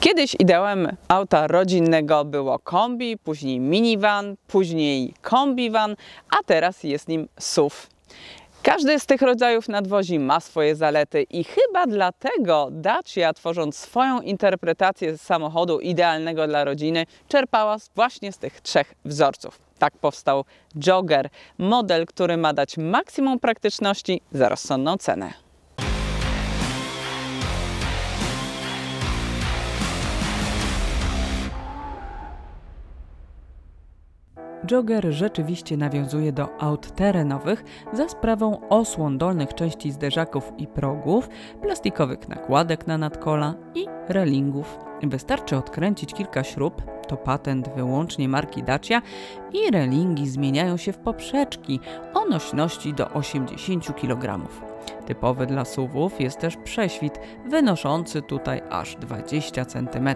Kiedyś ideałem auta rodzinnego było kombi, później minivan, później kombivan, a teraz jest nim SUV. Każdy z tych rodzajów nadwozi ma swoje zalety i chyba dlatego Dacia, tworząc swoją interpretację samochodu idealnego dla rodziny, czerpała właśnie z tych trzech wzorców. Tak powstał Jogger, model, który ma dać maksimum praktyczności za rozsądną cenę. Jogger rzeczywiście nawiązuje do aut terenowych za sprawą osłon dolnych części zderzaków i progów, plastikowych nakładek na nadkola i relingów. Wystarczy odkręcić kilka śrub, to patent wyłącznie marki Dacia i relingi zmieniają się w poprzeczki o nośności do 80 kg. Typowy dla SUVów jest też prześwit, wynoszący tutaj aż 20 cm.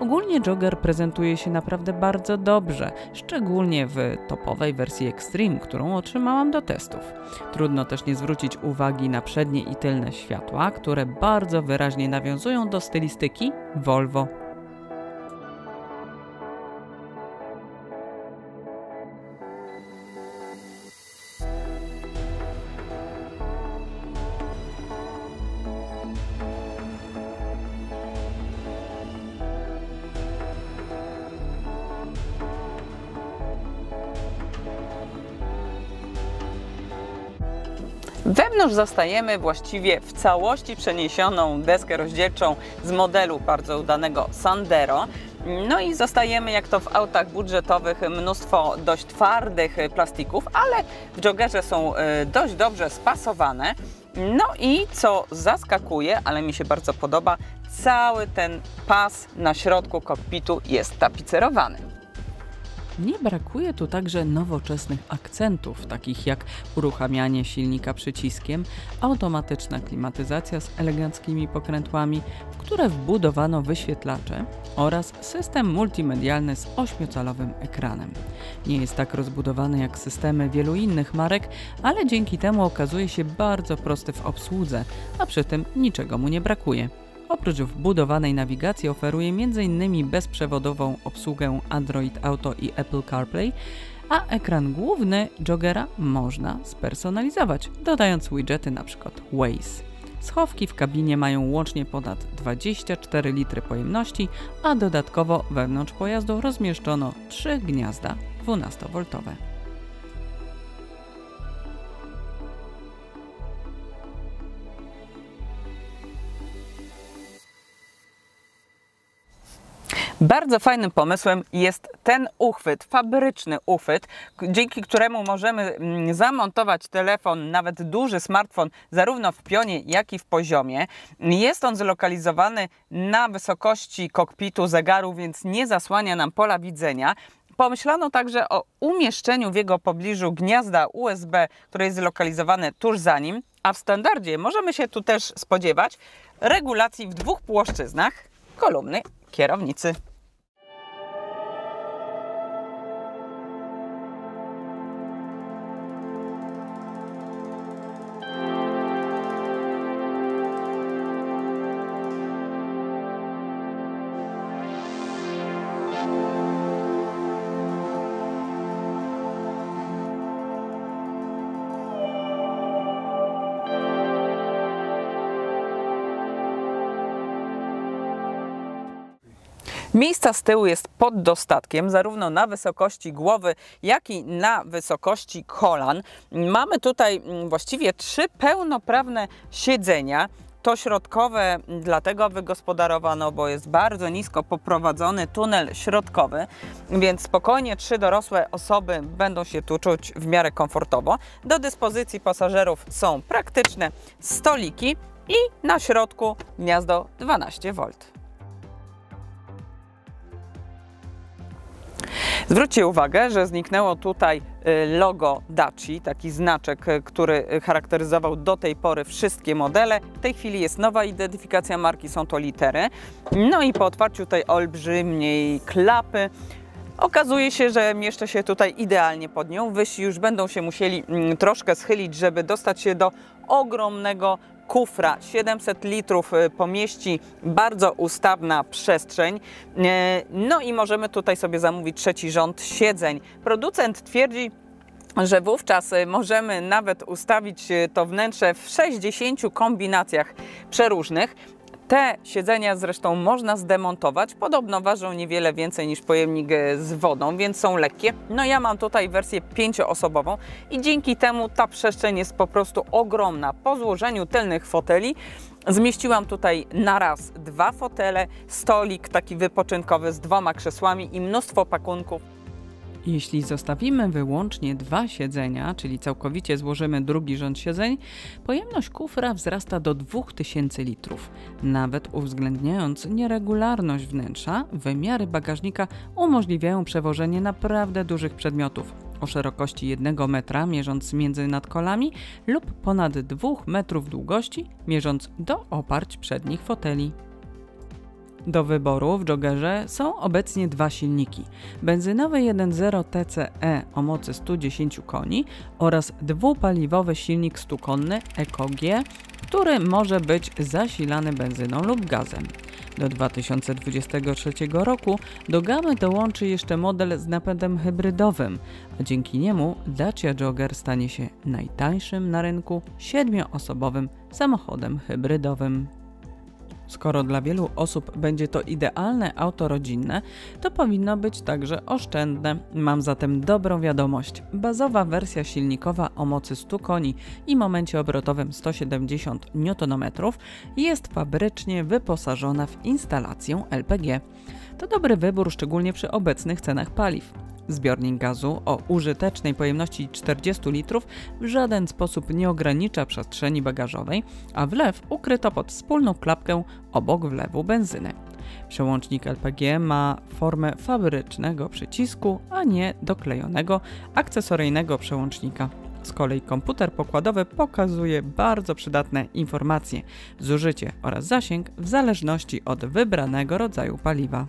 Ogólnie Jogger prezentuje się naprawdę bardzo dobrze, szczególnie w topowej wersji Extreme, którą otrzymałam do testów. Trudno też nie zwrócić uwagi na przednie i tylne światła, które bardzo wyraźnie nawiązują do stylistyki Volvo Wewnątrz zostajemy właściwie w całości przeniesioną deskę rozdzielczą z modelu bardzo udanego Sandero. No i zostajemy, jak to w autach budżetowych, mnóstwo dość twardych plastików, ale w joggerze są y, dość dobrze spasowane. No i co zaskakuje, ale mi się bardzo podoba, cały ten pas na środku kokpitu jest tapicerowany. Nie brakuje tu także nowoczesnych akcentów, takich jak uruchamianie silnika przyciskiem, automatyczna klimatyzacja z eleganckimi pokrętłami, w które wbudowano wyświetlacze oraz system multimedialny z 8-calowym ekranem. Nie jest tak rozbudowany jak systemy wielu innych marek, ale dzięki temu okazuje się bardzo prosty w obsłudze, a przy tym niczego mu nie brakuje. Oprócz wbudowanej nawigacji oferuje m.in. bezprzewodową obsługę Android Auto i Apple CarPlay, a ekran główny Joggera można spersonalizować, dodając widgety np. Waze. Schowki w kabinie mają łącznie ponad 24 litry pojemności, a dodatkowo wewnątrz pojazdu rozmieszczono 3 gniazda 12V. Bardzo fajnym pomysłem jest ten uchwyt, fabryczny uchwyt, dzięki któremu możemy mm, zamontować telefon, nawet duży smartfon, zarówno w pionie, jak i w poziomie. Jest on zlokalizowany na wysokości kokpitu zegaru, więc nie zasłania nam pola widzenia. Pomyślano także o umieszczeniu w jego pobliżu gniazda USB, które jest zlokalizowane tuż za nim, a w standardzie możemy się tu też spodziewać regulacji w dwóch płaszczyznach kolumny kierownicy. Miejsca z tyłu jest pod dostatkiem, zarówno na wysokości głowy, jak i na wysokości kolan. Mamy tutaj mm, właściwie trzy pełnoprawne siedzenia. To środkowe dlatego wygospodarowano, bo jest bardzo nisko poprowadzony tunel środkowy, więc spokojnie trzy dorosłe osoby będą się tu czuć w miarę komfortowo. Do dyspozycji pasażerów są praktyczne stoliki i na środku gniazdo 12V. Zwróćcie uwagę, że zniknęło tutaj y, logo Daci, taki znaczek, y, który charakteryzował do tej pory wszystkie modele. W tej chwili jest nowa identyfikacja marki, są to litery. No i po otwarciu tej olbrzymiej klapy Okazuje się, że mieszczę się tutaj idealnie pod nią. Wysi już będą się musieli mm, troszkę schylić, żeby dostać się do ogromnego kufra 700 litrów y, pomieści bardzo ustawna przestrzeń. E, no i możemy tutaj sobie zamówić trzeci rząd siedzeń. Producent twierdzi, że wówczas y, możemy nawet ustawić y, to wnętrze w 60 kombinacjach przeróżnych. Te siedzenia zresztą można zdemontować. Podobno ważą niewiele więcej niż pojemnik e, z wodą, więc są lekkie. No ja mam tutaj wersję pięcioosobową i dzięki temu ta przestrzeń jest po prostu ogromna. Po złożeniu tylnych foteli Zmieściłam tutaj na raz dwa fotele, stolik taki wypoczynkowy z dwoma krzesłami i mnóstwo pakunków. Jeśli zostawimy wyłącznie dwa siedzenia, czyli całkowicie złożymy drugi rząd siedzeń, pojemność kufra wzrasta do 2000 litrów. Nawet uwzględniając nieregularność wnętrza, wymiary bagażnika umożliwiają przewożenie naprawdę dużych przedmiotów o szerokości 1 metra mierząc między nadkolami lub ponad 2 metrów długości mierząc do oparć przednich foteli. Do wyboru w Joggerze są obecnie dwa silniki. Benzynowy 1.0 TCE o mocy 110 koni oraz dwupaliwowy silnik stukonny EcoG, który może być zasilany benzyną lub gazem. Do 2023 roku do gamy dołączy jeszcze model z napędem hybrydowym, a dzięki niemu Dacia Jogger stanie się najtańszym na rynku siedmioosobowym samochodem hybrydowym. Skoro dla wielu osób będzie to idealne auto rodzinne, to powinno być także oszczędne. Mam zatem dobrą wiadomość. Bazowa wersja silnikowa o mocy 100 koni i momencie obrotowym 170 Nm jest fabrycznie wyposażona w instalację LPG. To dobry wybór, szczególnie przy obecnych cenach paliw. Zbiornik gazu o użytecznej pojemności 40 litrów w żaden sposób nie ogranicza przestrzeni bagażowej, a wlew ukryto pod wspólną klapkę obok wlewu benzyny. Przełącznik LPG ma formę fabrycznego przycisku, a nie doklejonego akcesoryjnego przełącznika. Z kolei komputer pokładowy pokazuje bardzo przydatne informacje, zużycie oraz zasięg w zależności od wybranego rodzaju paliwa.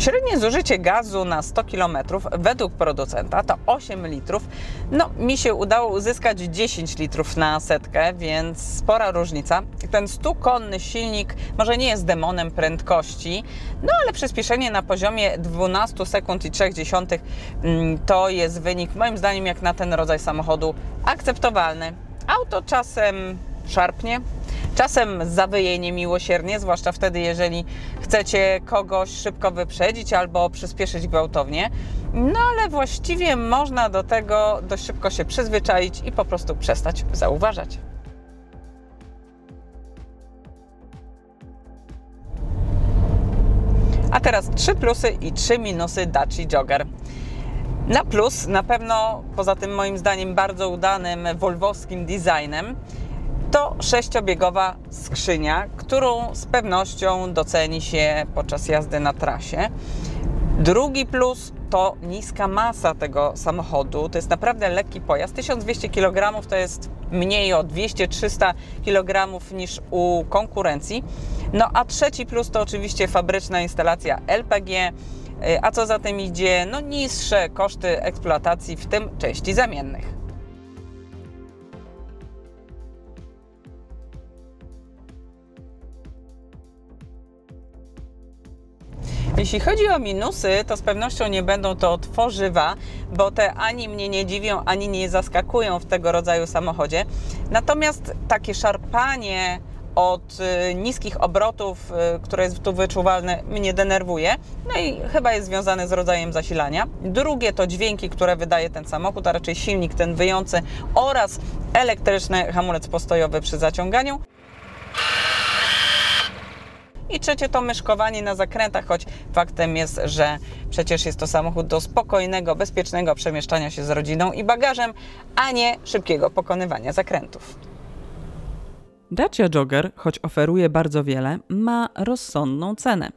Średnie zużycie gazu na 100 km według producenta to 8 litrów. No, mi się udało uzyskać 10 litrów na setkę, więc spora różnica. Ten 100-konny silnik może nie jest demonem prędkości, no ale przyspieszenie na poziomie 12 sekund i 3 mm, to jest wynik moim zdaniem jak na ten rodzaj samochodu akceptowalny. Auto czasem szarpnie, Czasem zawyje niemiłosiernie, zwłaszcza wtedy, jeżeli chcecie kogoś szybko wyprzedzić albo przyspieszyć gwałtownie. No ale właściwie można do tego dość szybko się przyzwyczaić i po prostu przestać zauważać. A teraz trzy plusy i trzy minusy Daci Jogger. Na plus na pewno, poza tym moim zdaniem bardzo udanym wolwowskim designem, to sześciobiegowa skrzynia, którą z pewnością doceni się podczas jazdy na trasie. Drugi plus to niska masa tego samochodu. To jest naprawdę lekki pojazd. 1200 kg to jest mniej o 200-300 kg niż u konkurencji. No a trzeci plus to oczywiście fabryczna instalacja LPG, a co za tym idzie, no niższe koszty eksploatacji, w tym części zamiennych. Jeśli chodzi o minusy, to z pewnością nie będą to tworzywa, bo te ani mnie nie dziwią, ani nie zaskakują w tego rodzaju samochodzie. Natomiast takie szarpanie od y, niskich obrotów, y, które jest tu wyczuwalne, mnie denerwuje. No i chyba jest związane z rodzajem zasilania. Drugie to dźwięki, które wydaje ten samochód, a raczej silnik ten wyjący oraz elektryczny hamulec postojowy przy zaciąganiu. I trzecie to myszkowanie na zakrętach, choć faktem jest, że przecież jest to samochód do spokojnego, bezpiecznego przemieszczania się z rodziną i bagażem, a nie szybkiego pokonywania zakrętów. Dacia Jogger, choć oferuje bardzo wiele, ma rozsądną cenę.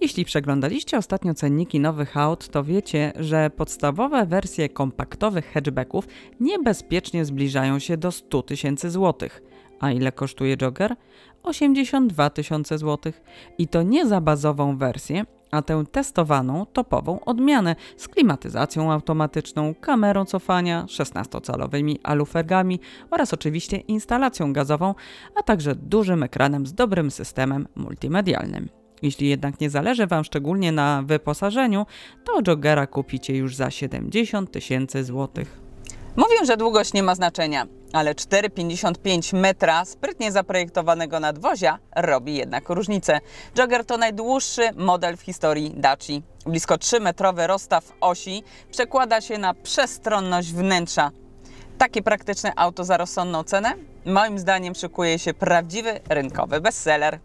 Jeśli przeglądaliście ostatnio cenniki nowych aut, to wiecie, że podstawowe wersje kompaktowych hatchbacków niebezpiecznie zbliżają się do 100 tysięcy złotych. A ile kosztuje Jogger? 82 tysiące złotych. I to nie za bazową wersję, a tę testowaną, topową odmianę z klimatyzacją automatyczną, kamerą cofania, 16-calowymi alufelgami oraz oczywiście instalacją gazową, a także dużym ekranem z dobrym systemem multimedialnym. Jeśli jednak nie zależy Wam szczególnie na wyposażeniu, to Joggera kupicie już za 70 tysięcy złotych. Mówię, że długość nie ma znaczenia, ale 4,55 metra sprytnie zaprojektowanego nadwozia robi jednak różnicę. Jogger to najdłuższy model w historii Daci. Blisko 3-metrowy rozstaw osi przekłada się na przestronność wnętrza. Takie praktyczne auto za rozsądną cenę? Moim zdaniem szykuje się prawdziwy rynkowy bestseller.